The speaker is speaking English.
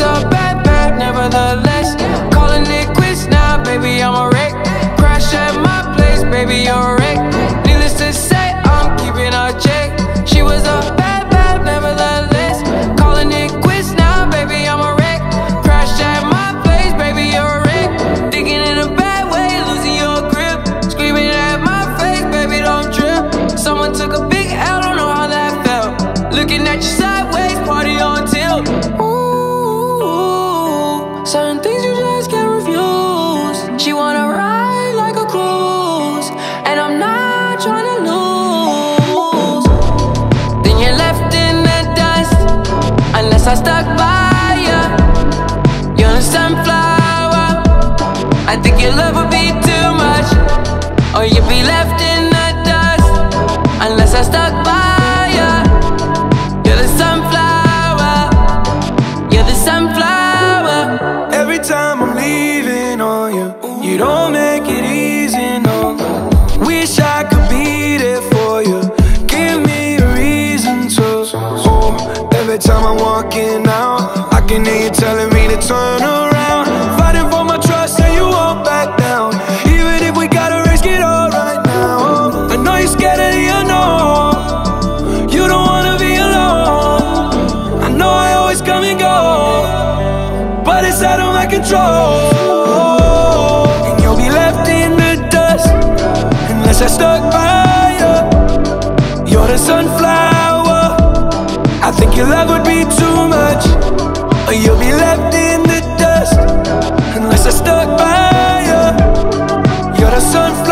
a bad, bad, nevertheless. Calling it quits now, baby, I'm a wreck. Crash at my place, baby, you're a wreck. Needless to say, I'm keeping a check. She was a bad, bad, nevertheless. Calling it quits now, baby, I'm a wreck. Crash at my place, baby, you're a wreck. Thinking in a bad way, losing your grip. Screaming at my face, baby, don't trip. Someone took a big L, don't know how that felt. Looking at you sideways, party on tilt. Certain things you just can't refuse. She wanna ride like a cruise, and I'm not trying to lose. Then you're left in the dust, unless I stuck by ya. You're a sunflower. I think your love would be too much, or you'd be left in the dust, unless I stuck by ya. You're the sunflower. You're the sunflower. Time I'm leaving on you, you don't make it easy, no. Wish I could be there for you. Give me a reason to. Oh, every time I'm walking out, I can hear you telling me to turn around. it's out of my control. And you'll be left in the dust Unless I stuck by you. You're the sunflower. I think your love would be too much. Or you'll be left in the dust Unless I stuck by you. You're the sunflower.